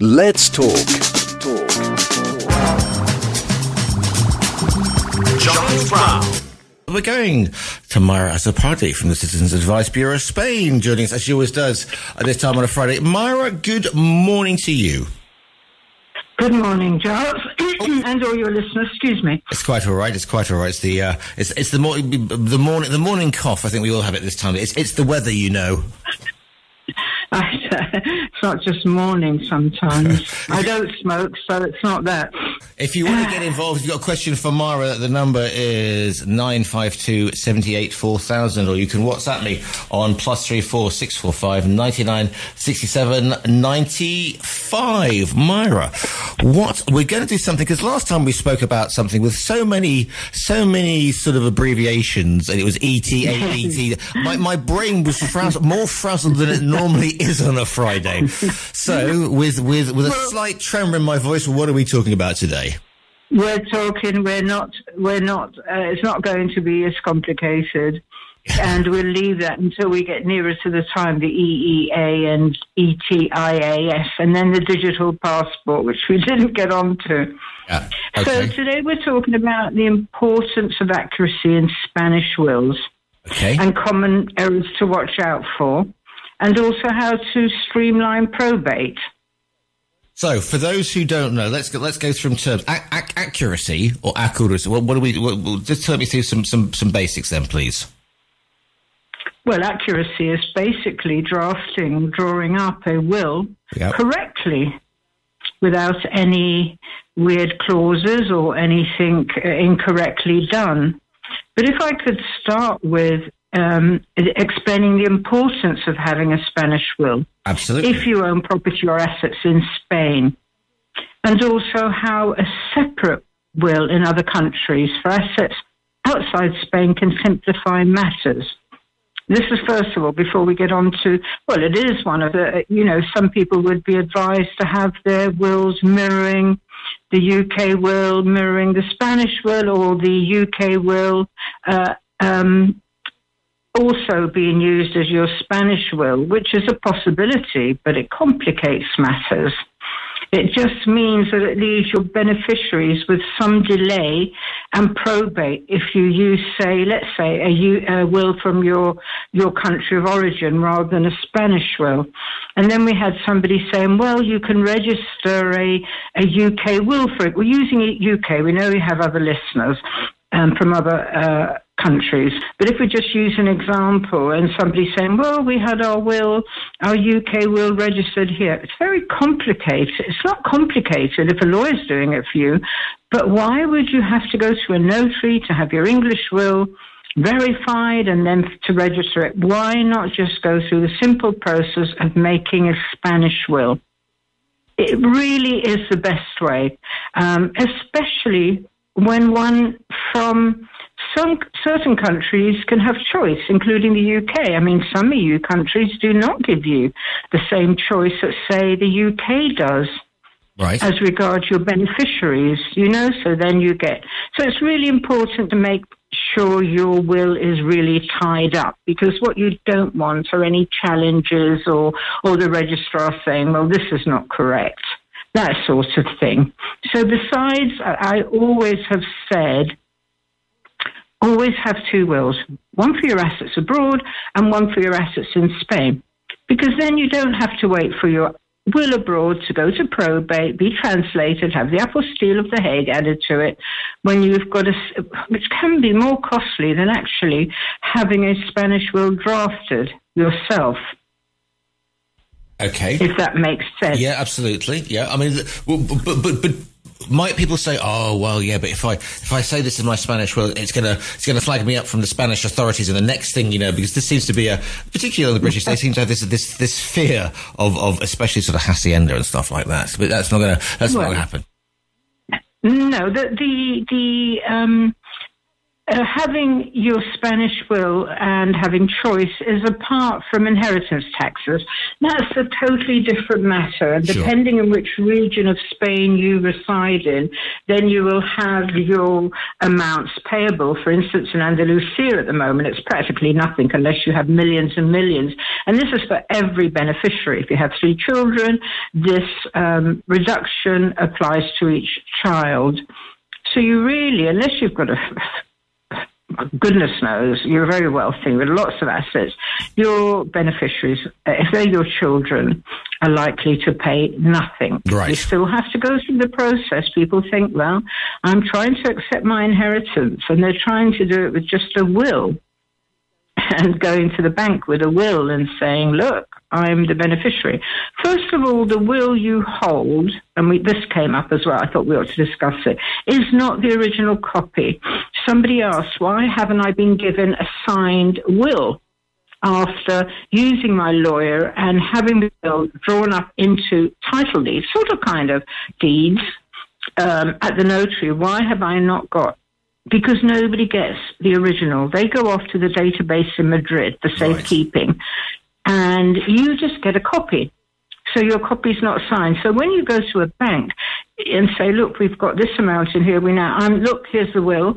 Let's talk. Talk. John Brown. We're going to Myra Azzopardi from the Citizens Advice Bureau of Spain, joining us as she always does at this time on a Friday. Myra, good morning to you. Good morning, Giles, and all your listeners. Excuse me. It's quite all right. It's quite all right. It's the uh, it's it's the morning the morning the morning cough. I think we all have it this time. It's it's the weather, you know. it's not just morning sometimes. I don't smoke, so it's not that. If you want to get involved, if you've got a question for Myra, the number is 952 78 4000, or you can WhatsApp me on plus 34 645 99 67 95. Myra, what, we're going to do something, because last time we spoke about something with so many, so many sort of abbreviations, and it was ET, AET. my, my brain was frazzled, more frazzled than it normally is on a Friday. So, with, with, with a slight tremor in my voice, what are we talking about today? We're talking. We're not. We're not. Uh, it's not going to be as complicated, and we'll leave that until we get nearer to the time. The EEA and ETIAS, and then the digital passport, which we didn't get onto. Yeah. So today we're talking about the importance of accuracy in Spanish wills Okay. and common errors to watch out for, and also how to streamline probate. So, for those who don't know, let's go, let's go through some terms. A- ac- accuracy or accuracy. What, what do we? What, what- just tell me through some, some some basics, then, please. Well, accuracy is basically drafting, drawing up a will Yep. correctly without any weird clauses or anything uh, incorrectly done. But if I could start with um, explaining the importance of having a Spanish will, Absolutely. if you own property or assets in Spain, and also how a separate will in other countries for assets outside Spain can simplify matters. This is first of all before we get on to well, it is one of the you know some people would be advised to have their wills mirroring the UK will, mirroring the Spanish will, or the UK will. Uh, um, also being used as your Spanish will, which is a possibility, but it complicates matters. It just means that it leaves your beneficiaries with some delay and probate if you use, say, let's say, a, will from your your country of origin rather than a Spanish will. And then we had somebody saying, well, you can register a, a UK will for it. We're using UK. We know we have other listeners um, from other uh, countries. But if we just use an example and somebody saying, well, we had our will, our UK will registered here, it's very complicated. It's not complicated if a lawyer's doing it for you, but why would you have to go to a notary to have your English will verified and then to register it? Why not just go through the simple process of making a Spanish will? It really is the best way, um, especially when one from some certain countries can have choice, including the UK. I mean, some EU countries do not give you the same choice that, say, the UK does right. as regards your beneficiaries, you know, so then you get. So it's really important to make sure your will is really tied up because what you don't want are any challenges or, or the registrar saying, well, this is not correct, that sort of thing. So besides, I I always have said, always have two wills, one for your assets abroad and one for your assets in Spain. Because then you don't have to wait for your will abroad to go to probate, be translated, have the apostille of the Hague added to it, when you've got a, which can be more costly than actually having a Spanish will drafted yourself, Okay. if that makes sense. Yeah, absolutely. Yeah, I mean, but, but but but might people say, oh well, yeah, but if I if I say this in my Spanish, well, it's gonna it's gonna flag me up from the Spanish authorities, and the next thing you know, because this seems to be a particularly on the British, they seem to have this this this fear of of especially sort of hacienda and stuff like that. But that's not gonna that's not gonna happen. No, the the the um, uh, having your Spanish will and having choice is apart from inheritance taxes. That's a totally different matter. And Sure. depending on which region of Spain you reside in, then you will have your amounts payable. For instance, in Andalusia at the moment, it's practically nothing unless you have millions and millions. And this is for every beneficiary. If you have three children, this um, reduction applies to each child. So you really, unless you've got a goodness knows, you're very wealthy with lots of assets, your beneficiaries, uh, if they're your children, are likely to pay nothing. Right. You still have to go through the process. People think, well, I'm trying to accept my inheritance, and they're trying to do it with just a will and going to the bank with a will and saying, look, I'm the beneficiary. First of all, the will you hold, and we, this came up as well, I thought we ought to discuss it, is not the original copy. Somebody asked, why haven't I been given a signed will? After using my lawyer and having the will drawn up into title deeds, sort of kind of deeds um, at the notary, why have I not got because nobody gets the original. They go off to the database in Madrid, the safekeeping, and you just get a copy. So your copy's not signed. So when you go to a bank and say, look, we've got this amount in here, we now, um, look, here's the will.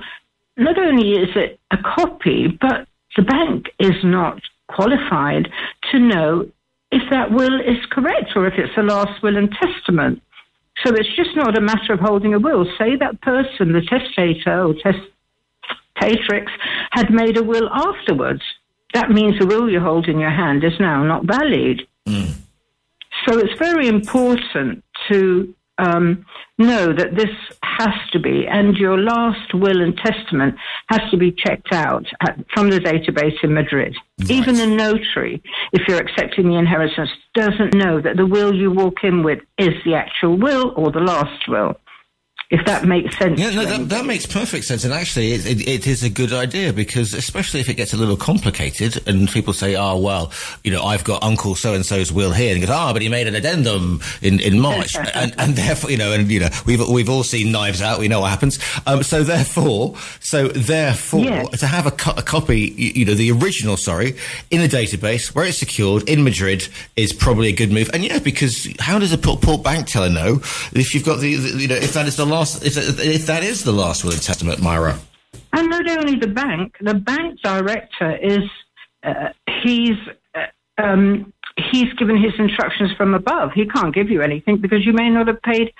Not only is it a copy, but the bank is not qualified to know if that will is correct or if it's a last will and testament. So it's just not a matter of holding a will. Say that person, the testator or testatrix, had made a will afterwards. That means the will you hold in your hand is now not valid. So it's very important to um, know that this has to be, and your last will and testament has to be checked out at, from the database in Madrid. Even the notary, if you're accepting the inheritance, doesn't know that the will you walk in with is the actual will or the last will. If that makes sense. Yeah, no, that, that makes perfect sense, and actually, it, it, it is a good idea because, especially if it gets a little complicated, and people say, "Oh, well, you know, I've got Uncle so and so's will here," and he goes, "Ah, but he made an addendum in, in March," and, and therefore, you know, and you know, we've we've all seen Knives Out, we know what happens. Um, so therefore, so therefore, Yes. to have a, co- a copy, you, you know, the original, sorry, in a database where it's secured in Madrid is probably a good move. And yeah, because how does a port, port bank teller know if you've got the, the you know, if that is the last, if, if that is the last will and testament, Myra? And not only the bank, the bank director is uh, he's uh, um, he's given his instructions from above. He can't give you anything because you may not have paid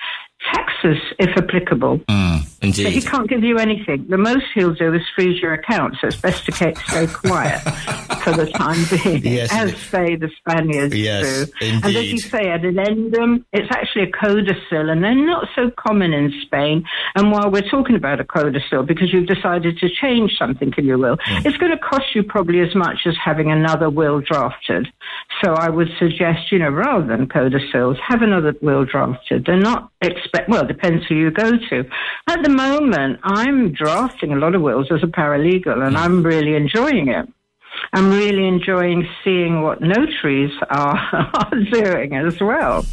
taxes if applicable. Mm, So he can't give you anything. The most he'll do is freeze your account, so it's best to stay quiet for the time being, Yes, as indeed. say the Spaniards Yes, do. And as you say, an addendum, it's actually a codicil, and they're not so common in Spain. And while we're talking about a codicil, because you've decided to change something in your will, Mm. it's going to cost you probably as much as having another will drafted. So I would suggest, you know, rather than codicils, have another will drafted. They're not expect. Well, it depends who you go to. At the moment, I'm drafting a lot of wills as a paralegal, and I'm really enjoying it. I'm really enjoying seeing what notaries are, are doing as well.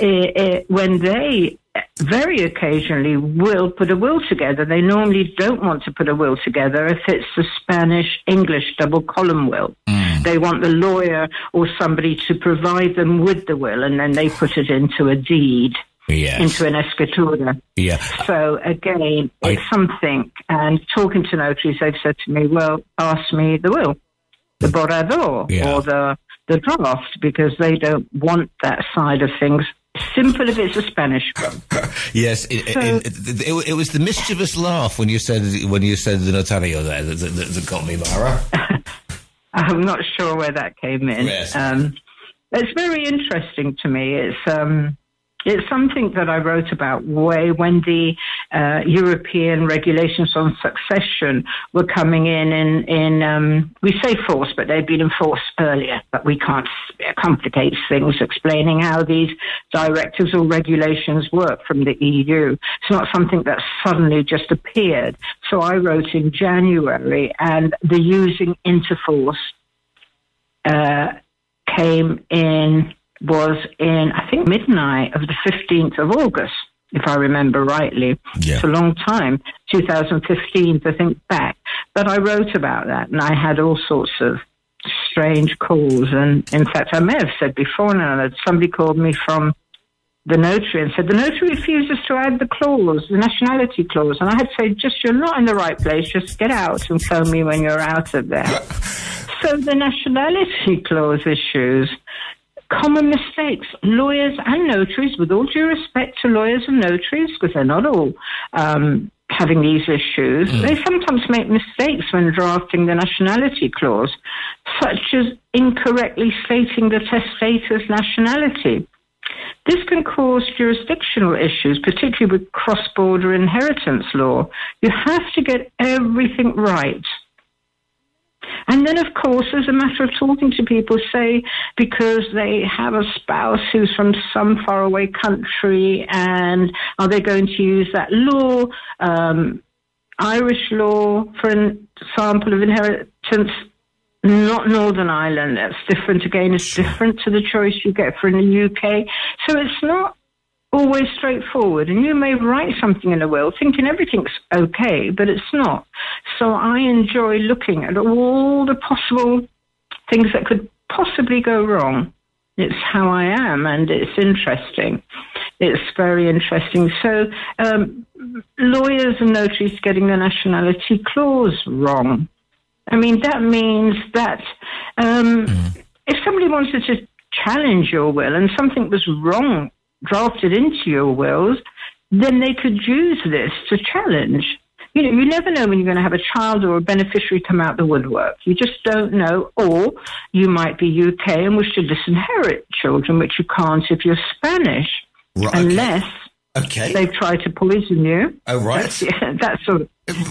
Eh, eh, when they very occasionally will put a will together, they normally don't want to put a will together if it's a Spanish English double column will. They want the lawyer or somebody to provide them with the will, and then they put it into a deed, Yes. into an escritura. yeah. So again, I- it's something. And talking to notaries, they've said to me, "Well, ask me the will, the borrador, Yeah. or the the draft, because they don't want that side of things." Simple if it's a Spanish will. Yes, it, So- it, it, it, was the mischievous laugh when you said when you said the notario there that, that, that got me, Myra. I'm not sure where that came in. Yes. Um, it's very interesting to me. It's um, it's something that I wrote about way when the uh, European regulations on succession were coming in. In, in um, we say force, but they've been enforced earlier. But we can't complicate things explaining how these directives or regulations work from the EU. It's not something that suddenly just appeared. So I wrote in January, and the using interforce uh, came in was in I think midnight of the fifteenth of August, if I remember rightly. Yeah. It's a long time, 2015 to think back. But I wrote about that, and I had all sorts of strange calls. And in fact, I may have said before now that somebody called me from the notary and said the notary refuses to add the clause, the nationality clause. And I had say, just you're not in the right place. Just get out and phone me when you're out of there. so the nationality clause issues common mistakes. Lawyers and notaries, with all due respect to lawyers and notaries, because they're not all um, having these issues, mm. they sometimes make mistakes when drafting the nationality clause, such as incorrectly stating the testator's nationality. This can cause jurisdictional issues, particularly with cross border inheritance law. You have to get everything right. And then, of course, as a matter of talking to people, say because they have a spouse who's from some faraway country, and are they going to use that law, um, Irish law, for an example of inheritance? Not Northern Ireland. That's different again. It's different to the choice you get for in the UK. So it's not always straightforward. And you may write something in a will thinking everything's okay, but it's not. So I enjoy looking at all the possible things that could possibly go wrong. It's how I am, and it's interesting. It's very interesting. So, um, lawyers and notaries getting the nationality clause wrong. I mean, that means that um, mm. if somebody wanted to challenge your will and something was wrong drafted into your wills, then they could use this to challenge. You know, you never know when you're going to have a child or a beneficiary come out the woodwork. You just don't know. Or you might be UK and wish to disinherit children, which you can't if you're Spanish, right, unless Okay. They've tried to poison you. Oh, right. That's, yeah, that sort of.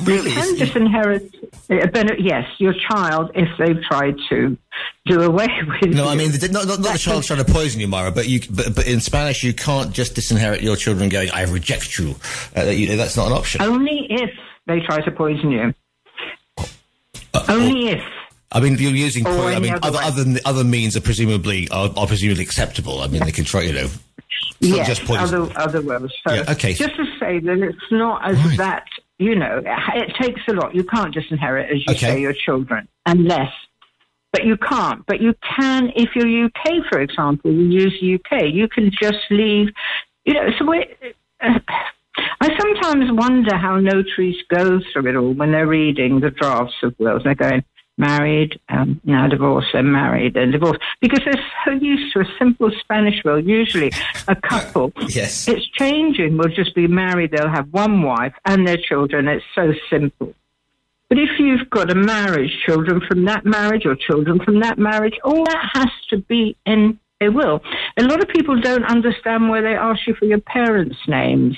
Really? You can disinherit, uh, yes, your child if they've tried to do away with No, you. I mean, the, not, not, not the child trying to poison you, Myra, but, you, but, but in Spanish, you can't just disinherit your children going, I reject you. Uh, you that's not an option. Only if they try to poison you. Uh, Only if. I mean, you're using. Po- I mean, other, other other means are presumably are, are presumably acceptable. I mean, they can try, you know, yes, just other other words. So yeah, okay. Just to say that it's not as right. that. You know, it takes a lot. You can't just inherit, as you okay. say, your children, unless. But you can't. But you can if you're UK, for example. You use UK. You can just leave. You know, so we. Uh, I sometimes wonder how notaries go through it all when they're reading the drafts of wills. They're going, married, um, now divorced, and married, and divorced. Because they're so used to a simple Spanish will. Usually, a couple. yes. It's changing. Will just be married. They'll have one wife and their children. It's so simple. But if you've got a marriage, children from that marriage, or children from that marriage, all that has to be in a will. A lot of people don't understand why they ask you for your parents' names.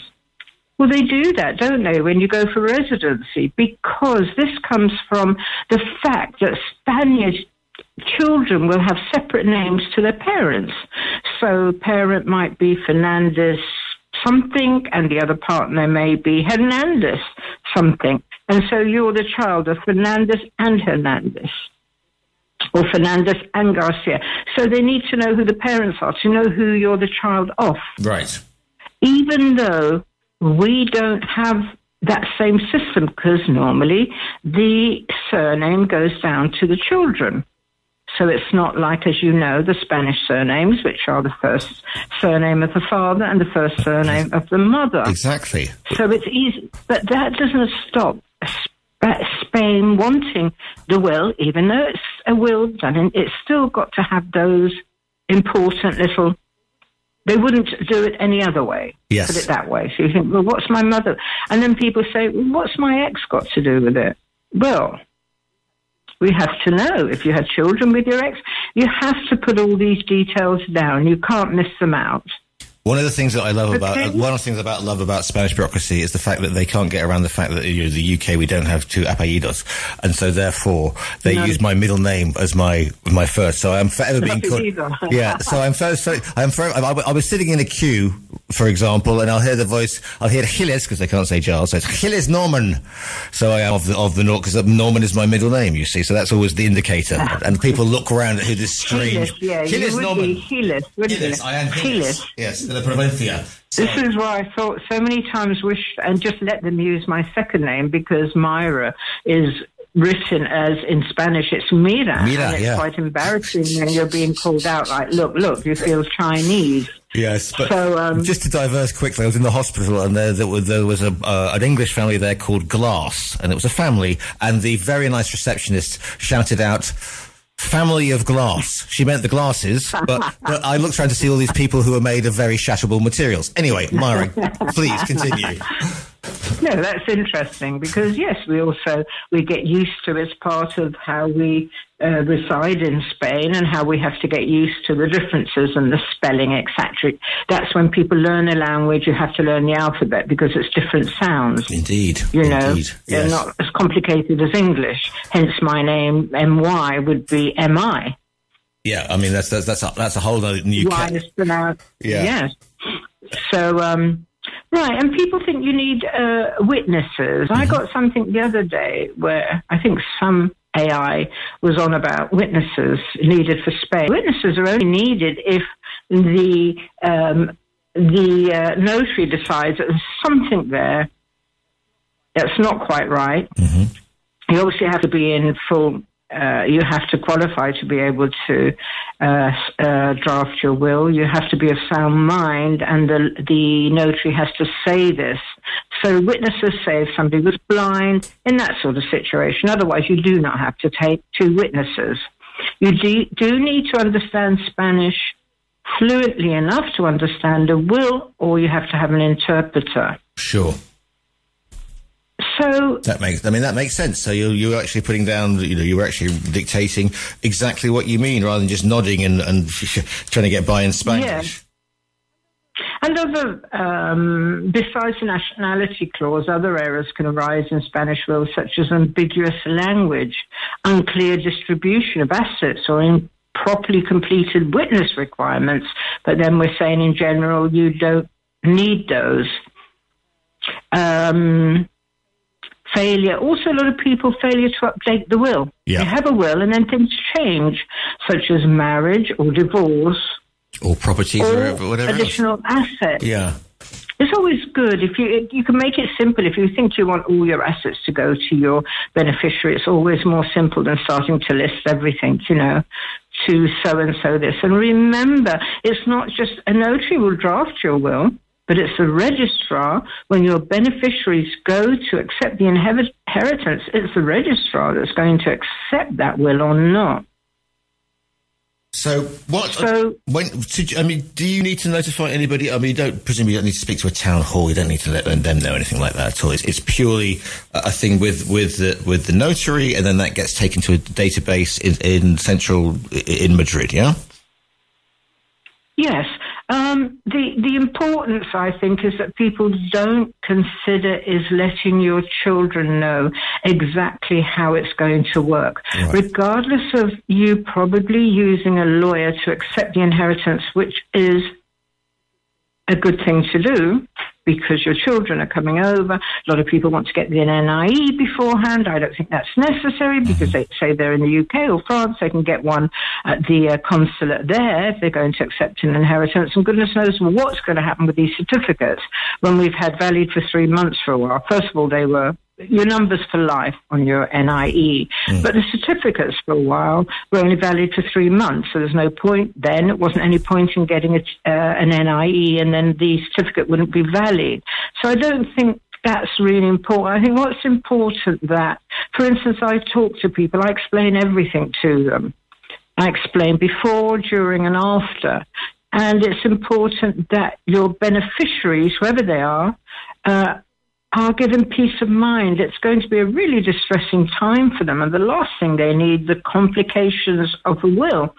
Well, they do that, don't they, when you go for residency? Because this comes from the fact that Spanish children will have separate names to their parents. So, parent might be Fernandez something, and the other partner may be Hernandez something. And so you're the child of Fernandez and Hernandez or Fernandez and Garcia. So they need to know who the parents are to know who you're the child of. Right. Even though we don't have that same system because normally the surname goes down to the children. So it's not like, as you know, the Spanish surnames, which are the first surname of the father and the first surname of the mother. Exactly. So it's easy. But that doesn't stop Spain wanting the will, even though it's a will done, and it's still got to have those important little they wouldn't do it any other way. Yes. Put it that way. So you think, well, what's my mother? And then people say, well, what's my ex got to do with it? Well, we have to know if you had children with your ex, you have to put all these details down. You can't miss them out. One of the things that I love about one of the things about love about Spanish bureaucracy is the fact that they can't get around the fact that you know, the UK we don't have two apellidos, and so therefore they no. use my middle name as my my first. So I'm forever being called. yeah, so I'm first. So I'm forever, I, I, was sitting in a queue, for example, and I'll hear the voice. I'll hear Gilles because they can't say Charles. So it's Gilles Norman. So I am of the of the North because Norman is my middle name. You see, so that's always the indicator. and people look around at who this strange Gilles, yeah, Gilles Norman. Gilles, Gilles, I am Gilles. Yes de la Provincia. So. This is why I thought so many times wish and just let them use my second name because Myra is written as in Spanish, it's mira. Mira, and it's yeah. quite embarrassing when you're being called out like, look, look, you feel Chinese. Yes, but So, um, just to diverse quickly, I was in the hospital and there, there was, there was a, uh, an English family there called Glass, and it was a family, and the very nice receptionist shouted out, "Family of glass." She meant the glasses, but, but I looked around to see all these people who are made of very shatterable materials. Anyway, Myra, please continue. No, that's interesting because yes, we also we get used to it as part of how we uh, reside in Spain and how we have to get used to the differences and the spelling, etc. That's when people learn a language, you have to learn the alphabet because it's different sounds. Indeed, You know, indeed, they're yes. not as complicated as English. Hence, my name My would be Mi. yeah, I mean that's that's that's a, that's a whole other new. Y ca- is pronounced. Yeah. Yes. So, um, right, and people think you need uh, witnesses. I got something the other day where I think some AI was on about witnesses needed for Spain. Witnesses are only needed if the um, the uh, notary decides that there's something there that's not quite right. You obviously have to be in full. Uh, you have to qualify to be able to uh, uh, draft your will. You have to be of sound mind, and the the notary has to say this. So witnesses say if somebody was blind in that sort of situation. Otherwise, you do not have to take two witnesses. You do, do need to understand Spanish fluently enough to understand a will, or you have to have an interpreter. Sure. So That makes. I mean, that makes sense. So you're you're actually putting down. You know, you're actually dictating exactly what you mean, rather than just nodding and and trying to get by in Spanish. Yeah. And other, um, besides the nationality clause, other errors can arise in Spanish wills, such as ambiguous language, unclear distribution of assets, or improperly completed witness requirements. But then we're saying in general, you don't need those. Um, failure. Also, a lot of people failure to update the will. Yeah. You have a will, and then things change, such as marriage or divorce Or properties or, or whatever. else. additional assets. Yeah. It's always good if you you can make it simple. If you think you want all your assets to go to your beneficiary, it's always more simple than starting to list everything. You know, to so and so this. And remember, it's not just a notary will draft your will, but it's the registrar. When your beneficiaries go to accept the inheritance, it's the registrar that's going to accept that will or not. So what? So- when? You- I mean, do you need to notify anybody? I mean, you don't presumably you don't need to speak to a town hall. You don't need to let them know anything like that at all. It's, it's purely a a thing with with the, with the notary, and then that gets taken to a database in, in central in Madrid. Yeah. Yes. Um, the the importance, I think, is that people don't consider is letting your children know exactly how it's going to work, Right. regardless of you probably using a lawyer to accept the inheritance, which is a good thing to do because your children are coming over. A lot of people want to get the NIE beforehand. I don't think that's necessary because they say they're in the UK or France. They can get one at the uh, consulate there if they're going to accept an inheritance. And goodness knows what's going to happen with these certificates when we've had valid for three months for a while. First of all, they were your numbers for life on your NIE, but the certificates for a while were only valid for three months. So there's no point then. It wasn't any point in getting a, uh, an NIE, and then the certificate wouldn't be valid. So I don't think that's really important. I think what's important that, for instance, I talk to people, I explain everything to them. I explain before, during, and after. And it's important that your beneficiaries, whoever they are, uh, are given peace of mind. It's going to be a really distressing time for them, and the last thing they need the complications of a will.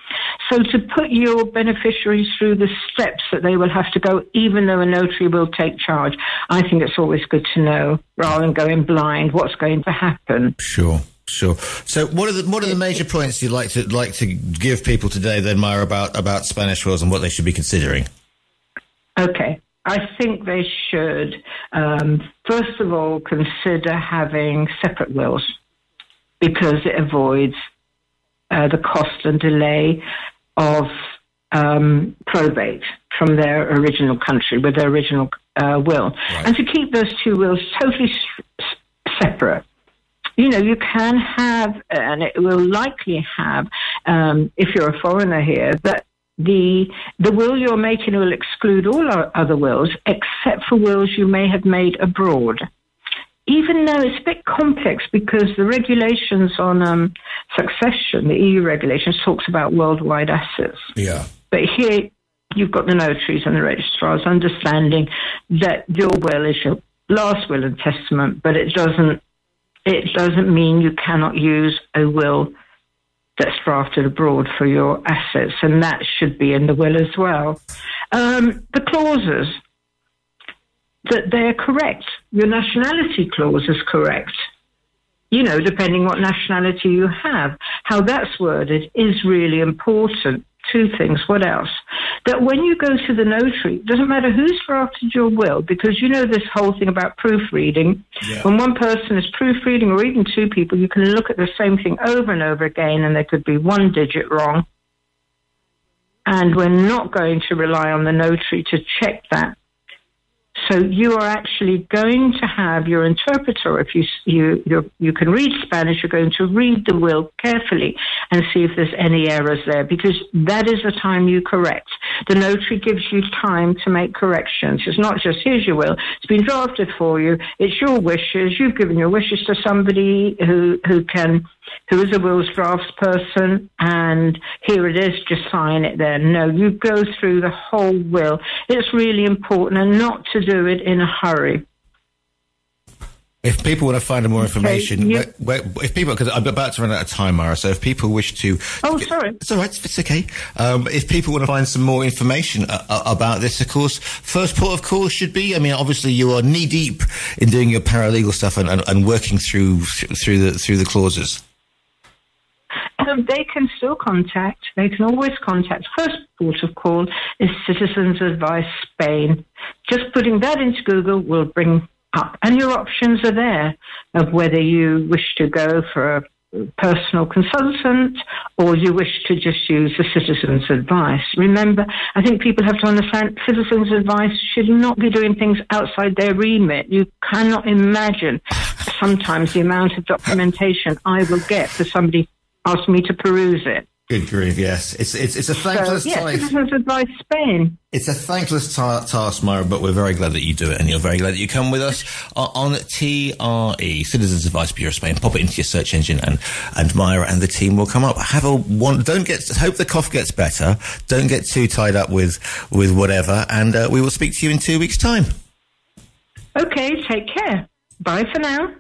So to put your beneficiaries through the steps that they will have to go, even though a notary will take charge, I think it's always good to know rather than going blind what's going to happen. Sure. Sure. So, what are the what are the major points you'd like to like to give people today, then, Myra, about about Spanish wills and what they should be considering? Okay. I think they should, um, first of all, consider having separate wills because it avoids uh, the cost and delay of um, probate from their original country with their original uh, will. And to keep those two wills totally s- s- separate. you know, you can have, and it will likely have, um, if you're a foreigner here, that the the will you're making will exclude all other wills except for wills you may have made abroad. Even though it's a bit complex because the regulations on um, succession, the EU regulations, talks about worldwide assets. Yeah. But here you've got the notaries and the registrars understanding that your will is your last will and testament, but it doesn't it doesn't mean you cannot use a will that's drafted abroad for your assets, and that should be in the will as well. Um, the clauses that they're correct. Your nationality clause is correct. You know, depending what nationality you have, how that's worded is really important two things. What else? That when you go to the notary, it doesn't matter who's drafted your will, because you know this whole thing about proofreading. Yeah. When one person is proofreading, or even two people, you can look at the same thing over and over again, and there could be one digit wrong. And we're not going to rely on the notary to check that. So you are actually going to have your interpreter. If you you you can read Spanish, you're going to read the will carefully and see if there's any errors there, because that is the time you correct. The notary gives you time to make corrections. It's not just here's your will; it's been drafted for you. It's your wishes. You've given your wishes to somebody who who can who is a wills drafts person, and here it is, just sign it there. No, you go through the whole will. It's really important and not to do it in a hurry. If people want to find more information, okay, yeah. where, where, if people, because I'm about to run out of time, Myra, so if people wish to. Oh, sorry. It's all right, it's okay. Um, if people want to find some more information uh, uh, about this, of course, first port of call should be, I mean, obviously you are knee deep in doing your paralegal stuff and, and, and working through, through the, through the clauses. Um, they can still contact, they can always contact. First port of call is Citizens Advice Spain. Just putting that into Google will bring up. And your options are there of whether you wish to go for a personal consultant or you wish to just use the citizen's advice. Remember, I think people have to understand citizens' advice should not be doing things outside their remit. You cannot imagine sometimes the amount of documentation I will get for somebody asking me to peruse it. Good grief, yes. It's it's it's a thankless so, task. Advice Spain. It's a thankless ta- task, Myra, but we're very glad that you do it, and you're very glad that you come with us on TRE, Citizens Advice Bureau of Spain. Pop it into your search engine, and and Myra and the team will come up. Have a one. Don't get. Hope the cough gets better. Don't get too tied up with with whatever, and uh, we will speak to you in two weeks' time. Okay. Take care. Bye for now.